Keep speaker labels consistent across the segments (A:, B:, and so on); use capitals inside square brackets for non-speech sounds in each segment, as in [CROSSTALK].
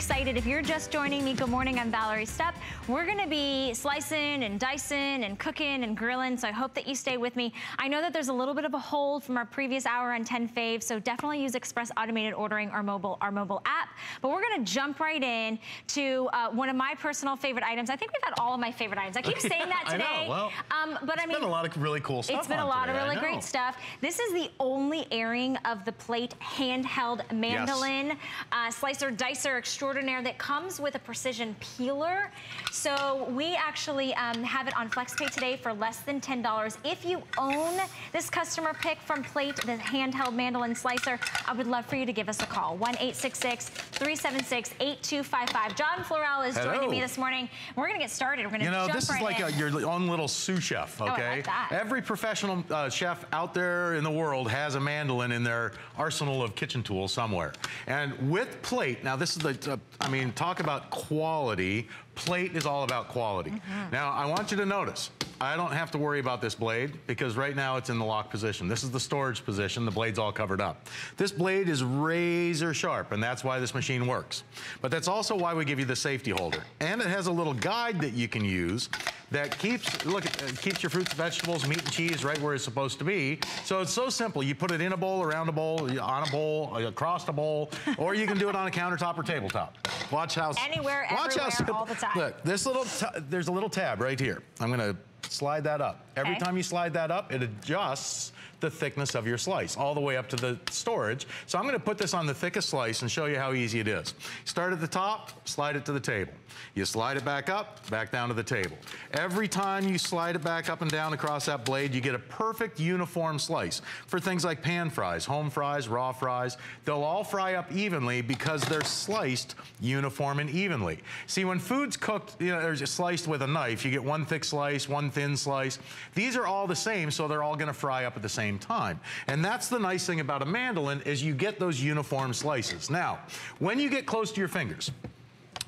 A: excited. If you're just joining me, good morning, I'm Valerie Stup. We're gonna be slicing and dicing and cooking and grilling, so I hope that you stay with me. I know that there's a little bit of a hold from our previous hour on 10 fave, so definitely use Express Automated Ordering, our mobile, our mobile app. But we're gonna jump right in to uh, one of my personal favorite items. I think we've had all of my favorite items. I keep saying that today. [LAUGHS]
B: I know, well,
A: um, but I mean, it's
B: been a lot of really cool stuff
A: It's been a lot
B: today,
A: of really great stuff. This is the only airing of the PL8 handheld mandolin yes. uh, slicer dicer extraordinaire that comes with a precision peeler. So we actually um, have it on FlexPay today for less than $10. If you own this customer pick from PL8, the handheld mandolin slicer, I would love for you to give us a call. 1-866-376-8255. John Florell is Hello. joining me this morning. We're going to get started. We're going to
B: You know,
A: this
B: is like
A: a,
B: your own little sous chef, okay?
A: Oh, like that.
B: Every professional uh, chef out there in the world has a mandolin in their arsenal of kitchen tools somewhere. And with PL8, now this is the, uh, I mean, talk about quality. PL8 is all about quality. Mm -hmm. Now, I want you to notice, I don't have to worry about this blade because right now it's in the lock position. This is the storage position. The blade's all covered up. This blade is razor sharp, and that's why this machine works. But that's also why we give you the safety holder. And it has a little guide that you can use that keeps, look, uh, keeps your fruits, vegetables, meat, and cheese right where it's supposed to be. So it's so simple. You put it in a bowl, around a bowl, on a bowl, across a bowl, or you can do it on a countertop or tabletop. Watch how...
A: Anywhere,
B: watch
A: everywhere, how, all the time.
B: Look, this little, there's a little tab right here. I'm gonna slide that up. Every time you slide that up, it adjusts the thickness of your slice all the way up to the storage. So I'm gonna put this on the thickest slice and show you how easy it is. Start at the top, slide it to the table. You slide it back up, back down to the table. Every time you slide it back up and down across that blade, you get a perfect uniform slice. For things like pan fries, home fries, raw fries, they'll all fry up evenly because they're sliced uniform and evenly. See, when food's cooked, you know, or sliced with a knife, you get one thick slice, one thin slice. These are all the same, so they're all gonna fry up at the same time. And that's the nice thing about a mandolin is you get those uniform slices. Now, when you get close to your fingers,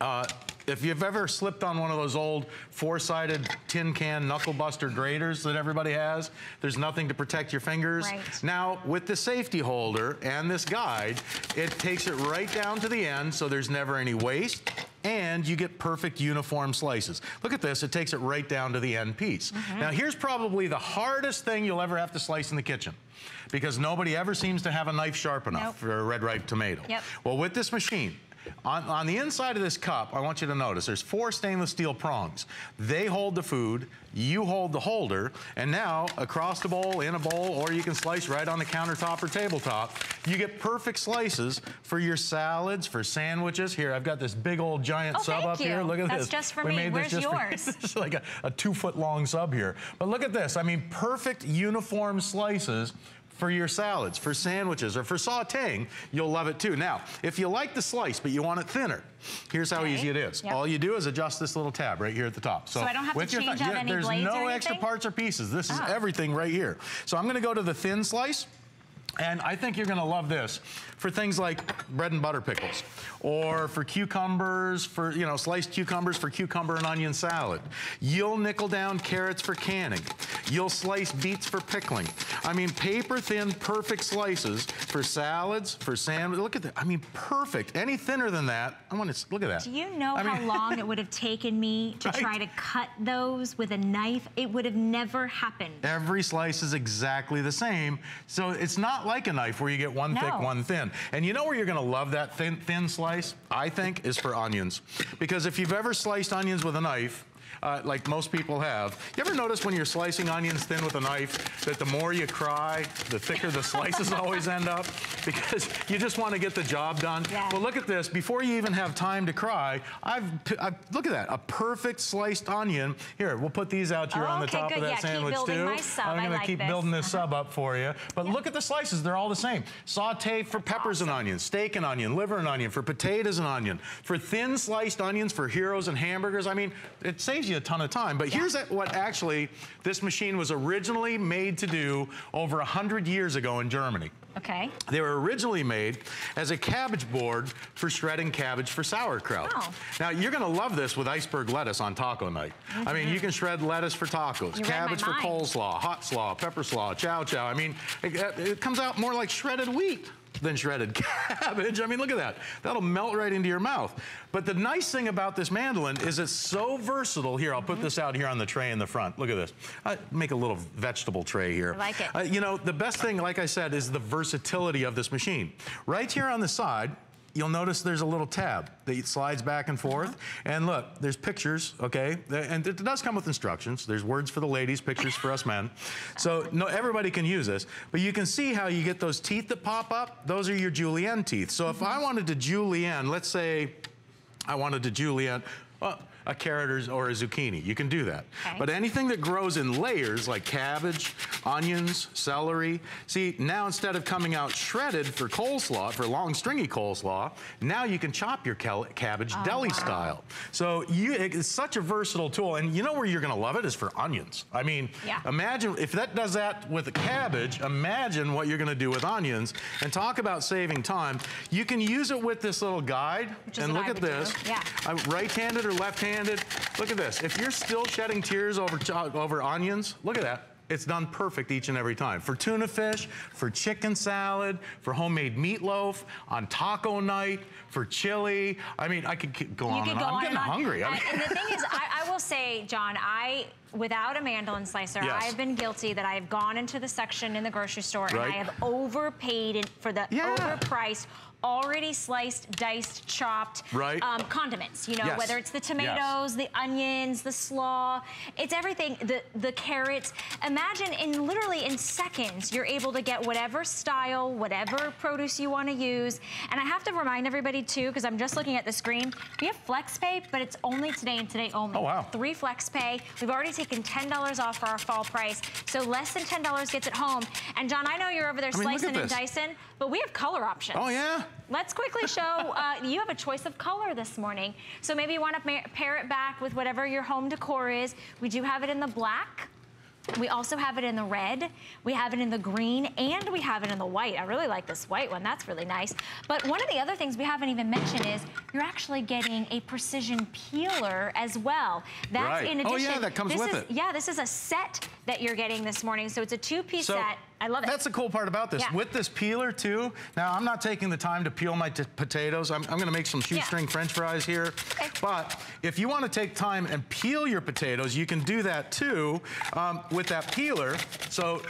B: uh, if you've ever slipped on one of those old four-sided tin can knuckle buster graters that everybody has, there's nothing to protect your fingers.
A: Right.
B: Now, with the safety holder and this guide, it takes it right down to the end so there's never any waste and you get perfect uniform slices. Look at this, it takes it right down to the end piece. Mm -hmm. Now here's probably the hardest thing you'll ever have to slice in the kitchen because nobody ever seems to have a knife sharp enough nope. for a red ripe tomato.
A: Yep.
B: Well, with this machine, on, on, the inside of this cup, I want you to notice there's four stainless steel prongs. They hold the food, you hold the holder, and now across the bowl, in a bowl, or you can slice right on the countertop or tabletop, you get perfect slices for your salads, for sandwiches. Here, I've got this big old giant
A: oh,
B: sub up
A: you.
B: here. Look at
A: That's
B: this.
A: That's just for
B: we
A: me. Where's yours? [LAUGHS]
B: it's like a, a two foot long sub here. But look at this. I mean, perfect uniform slices for your salads, for sandwiches, or for sauteing, you'll love it too. Now, if you like the slice, but you want it thinner, here's how okay. easy it is. Yep. All you do is adjust this little tab right here at the top.
A: So, so I don't have to change out yeah, any
B: There's no extra parts or pieces. This is oh. everything right here. So I'm gonna go to the thin slice. And I think you're gonna love this for things like bread and butter pickles or for cucumbers, for, you know, sliced cucumbers for cucumber and onion salad. You'll nickel down carrots for canning. You'll slice beets for pickling. I mean, paper thin, perfect slices for salads, for sandwich. Look at that. I mean, perfect. Any thinner than that, I want to, look at that.
A: Do you know
B: I
A: how mean, long [LAUGHS] it would have taken me to right? try to cut those with a knife? It would have never happened.
B: Every slice is exactly the same. So it's not like a knife where you get one no. thick, one thin. And you know where you're gonna love that thin, thin slice, I think, is for onions. Because if you've ever sliced onions with a knife, uh, like most people have. You ever notice when you're slicing onions thin with a knife that the more you cry, the thicker the [LAUGHS] slices always end up? Because you just want to get the job done.
A: Yeah.
B: Well, look at this. Before you even have time to cry, I've, I've, look at that, a perfect sliced onion. Here, we'll put these out here
A: oh,
B: on the
A: okay,
B: top
A: good.
B: of that
A: yeah,
B: sandwich
A: keep
B: too.
A: My sub.
B: I'm going
A: like
B: to keep
A: this.
B: building this
A: uh -huh.
B: sub up for you. But
A: yep.
B: look at the slices. They're all the same. Saute for peppers awesome. and onions, steak and onion, liver and onion, for potatoes and onion, for thin sliced onions, for heroes and hamburgers. I mean, it saves you a ton of time. But yeah. here's what actually this machine was originally made to do over 100 years ago in Germany.
A: Okay.
B: They were originally made as a cabbage board for shredding cabbage for sauerkraut.
A: Oh.
B: Now, you're going to love this with iceberg lettuce on taco night. Mm -hmm. I mean, you can shred lettuce for tacos,
A: you
B: cabbage for coleslaw, hot slaw, pepper slaw, chow chow. I mean, it, it comes out more like shredded wheat. Than shredded [LAUGHS] cabbage. I mean, look at that. That'll melt right into your mouth. But the nice thing about this mandolin is it's so versatile. Here, I'll put mm -hmm. this out here on the tray in the front. Look at this. I make a little vegetable tray here.
A: I like it.
B: Uh, you know, the best thing, like I said, is the versatility of this machine. Right here on the side, you'll notice there's a little tab that slides back and forth. Uh -huh. And look, there's pictures, okay? And it does come with instructions. There's words for the ladies, pictures for us men. So no, everybody can use this. But you can see how you get those teeth that pop up. Those are your julienne teeth. So if I wanted to julienne, let's say I wanted to julienne, well, a carrot or, or a zucchini. You can do that. Okay. But anything that grows in layers like cabbage, onions, celery, see, now instead of coming out shredded for coleslaw, for long stringy coleslaw, now you can chop your cabbage oh, deli wow. style. So you, it's such a versatile tool. And you know where you're gonna love it is for onions. I mean, yeah. imagine if that does that with a cabbage, imagine what you're gonna do with onions. And talk about saving time. You can use it with this little guide. and look at this.
A: Yeah.
B: Uh, right-handed or left-handed handed. Look at this. If you're still shedding tears over, over onions, look at that. It's done perfect each and every time. For tuna fish, for chicken salad, for homemade meatloaf, on taco night, for chili. I mean, I could go
A: you
B: on
A: could
B: and
A: go
B: on. I'm getting
A: and
B: hungry.
A: And, and the thing is, I, I will say, John, I without a mandolin slicer, yes. I've been guilty that I've gone into the section in the grocery store right. and I have overpaid for the yeah. overpriced already sliced, diced, chopped
B: right. um,
A: condiments. You know, yes. whether it's the tomatoes, yes. the onions, the slaw, it's everything, the, the carrots. Imagine in literally in seconds, you're able to get whatever style, whatever produce you want to use. And I have to remind everybody too, because I'm just looking at the screen, we have FlexPay, but it's only today and today only.
B: Oh, wow.
A: Three FlexPay. We've already taken $10 off for our fall price. So less than $10 gets it home. And John, I know you're over there I mean, slicing and dicing, but we have color options.
B: Oh, yeah?
A: Let's quickly show, [LAUGHS] uh, you have a choice of color this morning. So maybe you want to pair it back with whatever your home decor is. We do have it in the black. We also have it in the red, we have it in the green, and we have it in the white. I really like this white one, that's really nice. But one of the other things we haven't even mentioned is you're actually getting a precision peeler as well. That's
B: right.
A: in addition.
B: Oh yeah, that comes with
A: is,
B: it.
A: Yeah, this is a set that you're getting this morning. So it's a two-piece so set. I love it.
B: That's the cool part about this. Yeah. With this peeler too, now I'm not taking the time to peel my potatoes. I'm, I'm, gonna make some shoestring yeah. french fries here. Okay. But if you wanna take time and peel your potatoes, you can do that too um, with that peeler. So,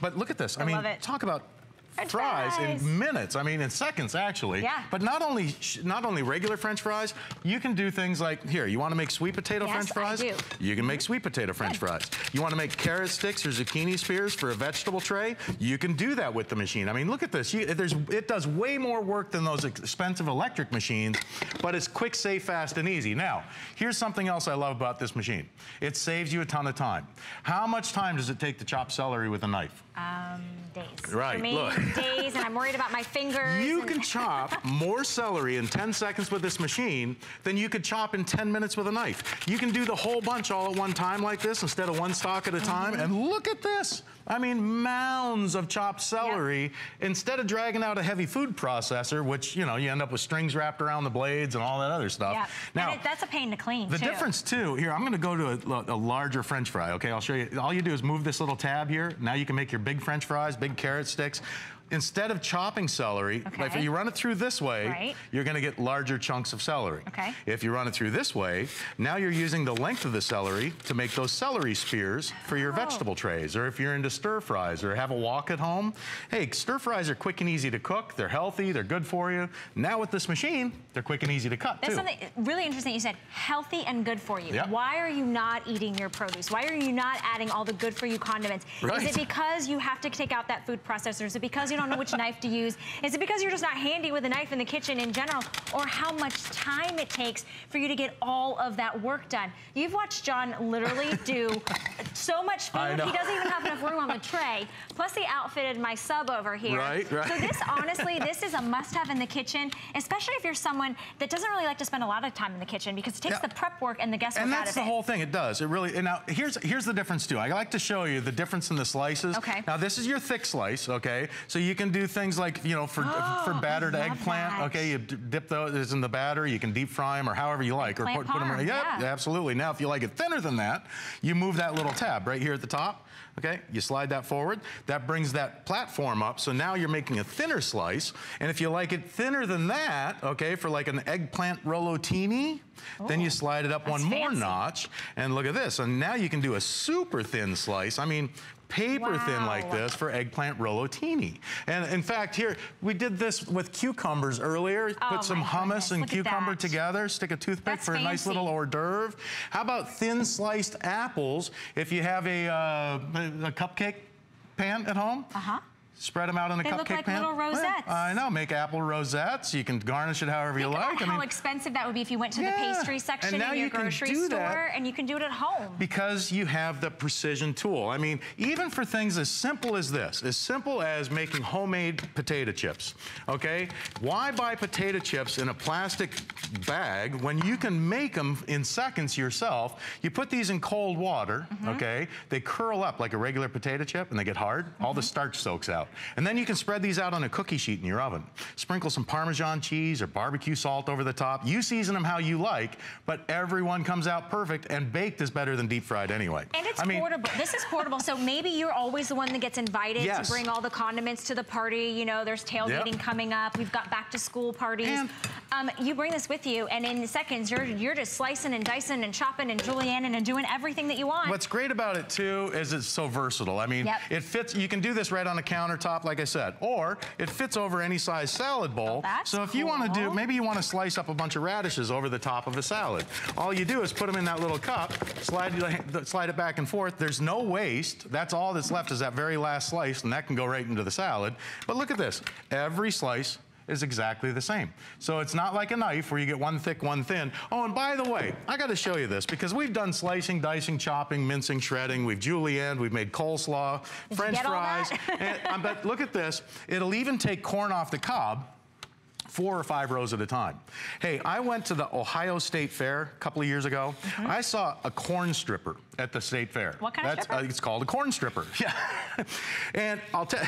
B: but look at this. I, I mean, talk about
A: French
B: fries, fries, in minutes. I mean, in seconds, actually.
A: Yeah.
B: But not only not only regular French fries, you can do things like, here, you want to make sweet potato
A: yes,
B: French fries?
A: I do.
B: You can make sweet potato French Good. fries. You want to make carrot sticks or zucchini spears for a vegetable tray? You can do that with the machine. I mean, look at this. You, there's, it does way more work than those expensive electric machines, but it's quick, safe, fast, and easy. Now, here's something else I love about this machine. It saves you a ton of time. How much time does it take to chop celery with a knife?
A: Um, days.
B: Right, look.
A: Days, and I'm worried about my fingers.
B: You can chop [LAUGHS] more celery in 10 seconds with this machine than you could chop in 10 minutes with a knife. You can do the whole bunch all at one time like this instead of one stalk at a time. Mm -hmm. And look at this. I mean, mounds of chopped celery. Instead of dragging out a heavy food processor, which, you know, you end up with strings wrapped around the blades and all that other stuff.
A: Yeah. Now, it, that's a pain to clean,
B: The
A: too.
B: difference, too, here, I'm going to go to a, a, larger French fry, okay? I'll show you. All you do is move this little tab here. Now you can make your big French fries, big carrot sticks instead of chopping celery, okay. if you run it through this way,
A: right.
B: you're gonna get larger chunks of celery.
A: Okay.
B: If you run it through this way, now you're using the length of the celery to make those celery spears for your oh. vegetable trays, or if you're into stir fries or have a wok at home. Hey, stir fries are quick and easy to cook. They're healthy, they're good for you. Now with this machine, they're quick and easy to cut
A: That's
B: too.
A: something really interesting you said, healthy and good for you.
B: Yep.
A: Why are you not eating your produce? Why are you not adding all the good for you condiments?
B: Right.
A: Is it because you have to take out that food processor? Is it because you don't know which knife to use? Is it because you're just not handy with a knife in the kitchen in general? Or how much time it takes for you to get all of that work done? You've watched John literally [LAUGHS] do so much food, he doesn't even have enough room on the tray. Plus he outfitted my sub over here.
B: Right, right.
A: So this, honestly, this is a must-have in the kitchen, especially if you're someone that doesn't really like to spend a lot of time in the kitchen because it takes yeah. the prep work and the guesswork
B: And that's the whole thing, it does. It really, and now here's, here's the difference too. I like to show you the difference in the slices.
A: Okay.
B: Now this is your thick slice, okay? So you you can do things like, you know, for, oh, for battered eggplant,
A: that.
B: okay, you dip those in the batter, you can deep fry them or however you like.
A: Eggplant
B: or put, put them in. Yep,
A: yeah.
B: absolutely. Now, if you like it thinner than that, you move that little tab right here at the top. Okay, you slide that forward. That brings that platform up. So now you're making a thinner slice. And if you like it thinner than that, okay, for like an eggplant rollatini, then you
A: Oh,
B: slide it up one more
A: fancy.
B: notch. And look at this. And now you can do a super thin slice. I mean, paper thin like this for eggplant rollatini. And in fact, here, we did this with cucumbers earlier.
A: Oh,
B: Put some hummus
A: goodness,
B: and
A: look
B: cucumber together, stick a toothpick
A: That's
B: for a nice little hors d'oeuvre. How about thin sliced apples if you have a, uh, a cupcake pan at home?
A: Uh-huh.
B: Spread them out in a
A: They
B: cupcake
A: look like
B: pan.
A: little
B: Yeah,
A: rosettes.
B: I know. Make apple rosettes. You can garnish it however you
A: Think
B: like.
A: about
B: I
A: how
B: mean,
A: expensive that would be if you went to the pastry section in your
B: you
A: grocery
B: do that.
A: store, and you can do it at home.
B: because you have the precision tool. I mean, even for things as simple as this, as simple as making homemade potato chips, okay? Why buy potato chips in a plastic bag when you can make them in seconds yourself? You put these in cold water,
A: Mm-hmm.
B: okay? They curl up like a regular potato chip and they get hard. All
A: Mm-hmm.
B: the starch soaks out. And then you can spread these out on a cookie sheet in your oven. Sprinkle some Parmesan cheese or barbecue salt over the top. You season them how you like, but everyone comes out perfect and baked is better than deep fried anyway.
A: And it's
B: I mean,
A: portable. This is portable, so maybe you're always the one that gets invited
B: Yes.
A: to bring all the condiments to the party. You know, there's tailgating
B: Yep.
A: coming up. We've got back to school parties.
B: And-
A: um, you bring this with you, and in seconds, you're you're just slicing and dicing and chopping and julienning and doing everything that you want.
B: What's great about it too is it's so versatile. I mean,
A: Yep.
B: it fits. You can do this right on a countertop, like I said, or it fits over any size salad bowl.
A: Oh,
B: so if you want to do, maybe you want to slice up a bunch of radishes over the top of a salad. All you do is put them in that little cup, slide slide it back and forth. There's no waste. That's all that's left is that very last slice, and that can go right into the salad. But look at this. Every slice is exactly the same. So it's not like a knife where you get one thick, one thin. Oh, and by the way, I got to show you this because we've done slicing, dicing, chopping, mincing, shredding. We've julienne, we've made coleslaw,
A: you
B: French fries. and, um, [LAUGHS] but look at this. It'll even take corn off the cob four or five rows at a time. Hey, I went to the Ohio State Fair a couple of years ago. I saw a corn stripper at the state fair.
A: What kind of stripper?
B: Uh, it's called a corn stripper. [LAUGHS] Yeah. and I'll tell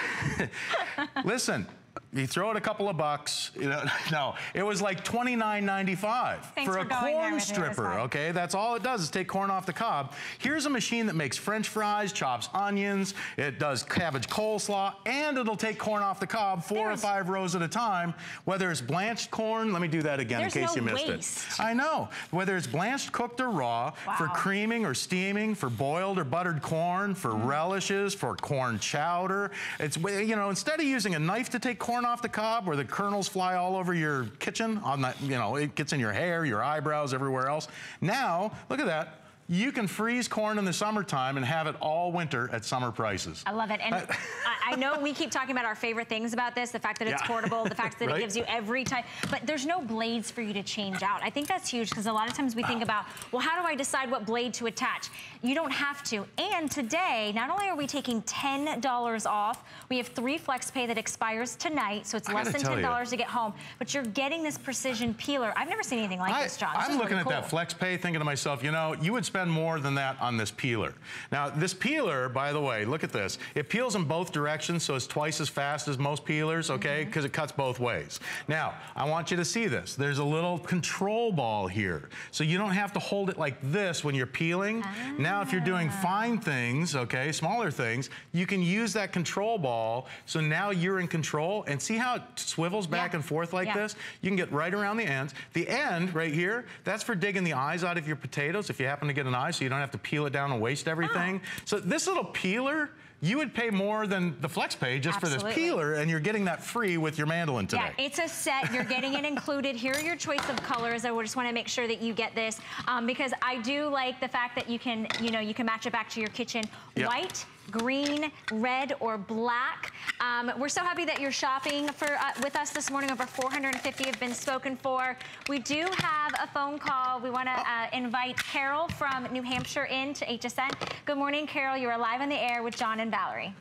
B: [LAUGHS] listen, you throw it a couple of bucks. You know, [LAUGHS] no, it was like $29.95 for
A: for
B: a corn
A: with me, that's
B: stripper. Okay, that's all it does is take corn off the cob. Here's a machine that makes French fries, chops onions, it does cabbage coleslaw, and it'll take corn off the cob four
A: There's-
B: or five rows at a time. Whether it's blanched corn, let me do that again in case
A: no
B: you missed
A: waste.
B: it. I know. Whether it's blanched, cooked, or raw, for creaming or steaming, for boiled or buttered corn, for
A: Mm.
B: relishes, for corn chowder. It's you know instead of using a knife to take corn off the cob, where the kernels fly all over your kitchen, on that you know it gets in your hair, your eyebrows, everywhere else. Now look at that. You can freeze corn in the summertime and have it all winter at summer prices.
A: I love it. And
B: I- [LAUGHS]
A: know we keep talking about our favorite things about this, the fact that it's
B: Yeah.
A: portable, the [LAUGHS] fact that
B: Right?
A: it gives you every type, but there's no blades for you to change out. I think that's huge because a lot of times we think ah. about, well, how do I decide what blade to attach? You don't have to. And today, not only are we taking $10 off, we have three flex pay that expires tonight, so it's
B: I
A: less than $10 to get home, but you're getting this precision peeler. I've never seen anything like
B: I,
A: this, John. This
B: I'm looking
A: really
B: at that flex pay thinking to myself, you know, you would spend more than that on this peeler. Now, this peeler, by the way, look at this. It peels in both directions, so it's twice as fast as most peelers, okay?
A: Mm-hmm.
B: Because it cuts both ways. Now, I want you to see this. There's a little control ball here. So you don't have to hold it like this when you're peeling. Now, if you're doing
A: Ah.
B: fine things, okay, smaller things, you can use that control ball. So now you're in control. And see how it swivels back
A: Yeah.
B: and forth like
A: Yeah.
B: this? You can get right around the ends. The end right here, that's for digging the eyes out of your potatoes if you happen to get an eye so you don't have to peel it down and waste everything.
A: Oh.
B: So this little peeler, you would pay more than the flex pay just for this peeler and you're getting that free with your mandolin today.
A: Yeah, it's a set. You're getting it included. Here are your choice of colors. I just want to make sure that you get this um, because I do like the fact that you can, you know, you can match it back to your kitchen.
B: Yep.
A: White, green, red, or black. Um, we're so happy that you're shopping for uh, with us this morning. Over 450 have been spoken for. We do have a phone call. We want to uh, invite Carol from New Hampshire in to HSN. Good morning, Carol. You're live on the air with John and Valerie.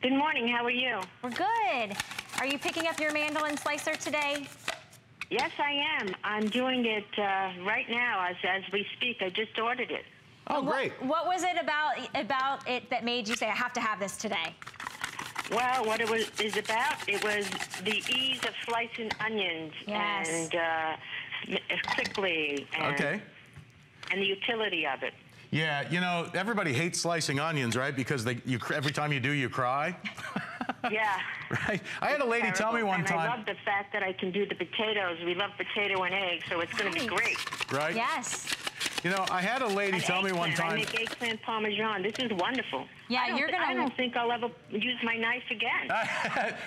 C: Good morning. How are you?
A: We're good. Are you picking up your mandolin slicer today?
C: Yes, I am. I'm doing it uh, right now as as we speak. I just ordered it.
B: Oh,
A: What-
B: great.
A: What, was it about about it that made you say I have to have this today?
C: Well, what it was is about, it was the ease of slicing onions
A: Yes.
C: and uh, quickly and,
B: Okay.
C: and the utility of it.
B: Yeah, you know, everybody hates slicing onions, right? Because they, you, every time you do, you cry. [LAUGHS]
C: Yeah.
B: right? I had a lady tell me one
C: and
B: time.
C: I love the fact that I can do the potatoes. We love potato and eggs, so it's going to be great.
B: right?
A: Yes.
B: You know, I had a lady tell me one
C: eggplant. I
B: time.
C: make eggplant parmesan. This is wonderful.
A: Yeah,
C: I don't
A: you're gonna-
C: I don't think I'll ever use my knife again.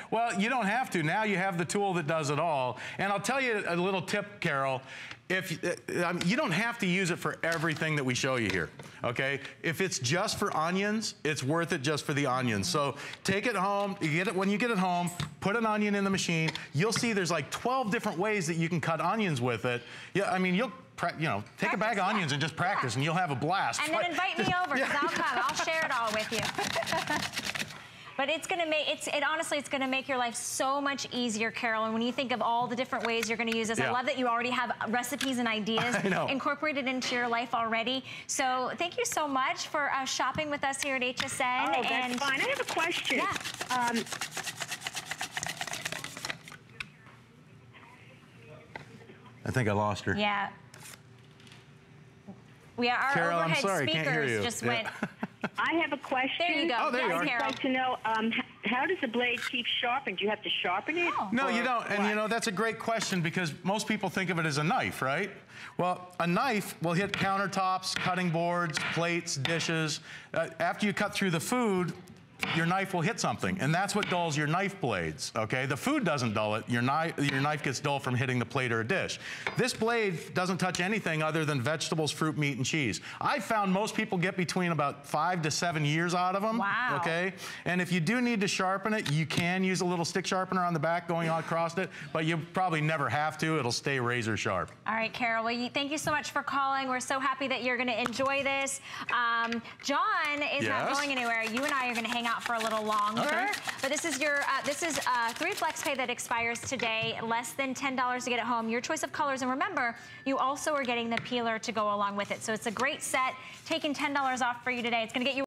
C: [LAUGHS]
B: well, you don't have to. Now you have the tool that does it all. And I'll tell you a little tip, Carol. If uh, um, you don't have to use it for everything that we show you here, okay? If it's just for onions, it's worth it just for the onions. So take it home. You get it when you get it home. Put an onion in the machine. You'll see there's like 12 different ways that you can cut onions with it. Yeah, I mean you'll. pra- You know, take a bag of
A: Practice, yeah.
B: onions and just practice,
A: Yeah.
B: and you'll have a blast.
A: And then invite me over because [LAUGHS] I'll come. I'll share it all with you. [LAUGHS] But it's gonna make it's it honestly it's gonna make your life so much easier, Carol. And when you think of all the different ways you're gonna use this, I love that you already have recipes and ideas [LAUGHS] incorporated into your life already. So thank you so much for uh, shopping with us here at HSN.
C: Oh, that's
A: and
C: fine. I have a question.
A: Yeah.
C: Um,
B: I think I lost her.
A: yeah. We are our
B: Carol, I'm
A: overhead
B: sorry,
A: speakers
B: can't hear you.
A: just
B: Yeah.
A: went.
C: I have a question.
A: There you go.
B: Oh, there you
A: yes,
B: are.
C: I'd
A: Carol.
C: like to know um, how does the blade keep sharpened? Do you have to sharpen it?
A: Oh.
B: No, you don't. And
C: what?
B: you know, that's a great question because most people think of it as a knife, right? Well, a knife will hit countertops, cutting boards, plates, dishes. Uh, after you cut through the food, your knife will hit something, and that's what dulls your knife blades, okay? The food doesn't dull it. Your knife, your knife gets dull from hitting the plate or a dish. This blade doesn't touch anything other than vegetables, fruit, meat, and cheese. I've found most people get between about five to seven years out of them,
A: Wow.
B: okay? And if you do need to sharpen it, you can use a little stick sharpener on the back going across it, but you probably never have to. It'll stay razor sharp.
A: All right, Carol. Well, you, thank you so much for calling. We're so happy that you're going to enjoy this. Um, John is not going anywhere. You and I are going to hang out for a little longer.
B: Okay.
A: But this is your uh, this is uh, three flex pay that expires today. Less than ten dollars to get it home. Your choice of colors, and remember, you also are getting the peeler to go along with it. So it's a great set. Taking ten dollars off for you today. It's going to get you.